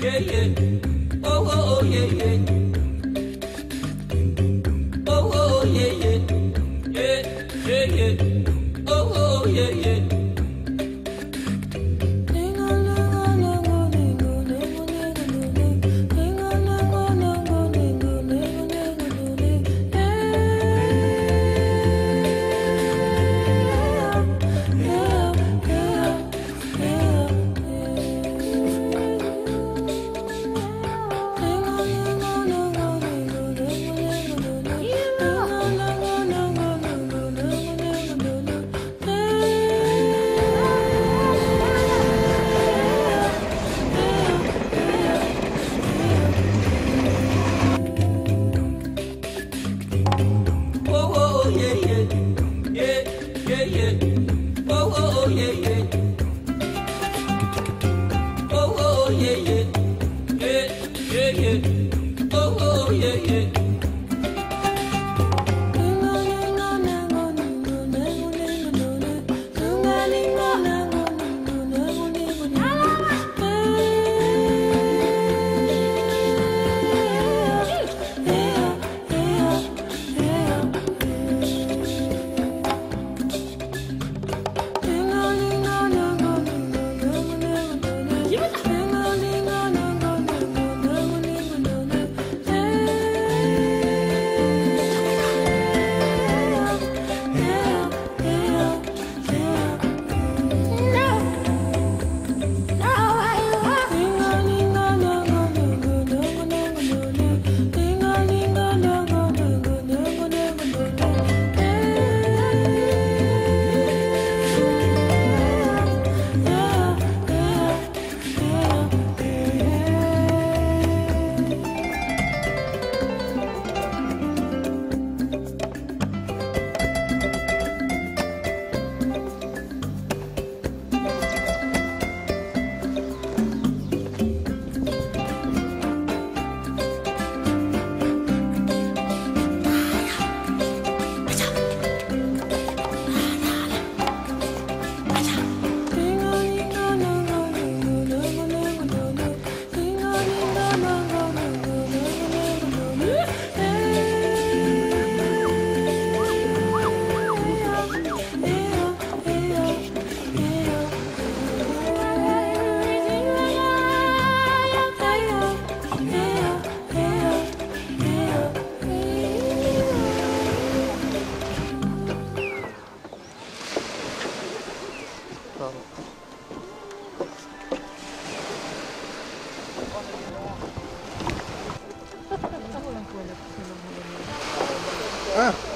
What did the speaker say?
yeah, yeah. Oh, oh, oh, yeah, yeah. Ah.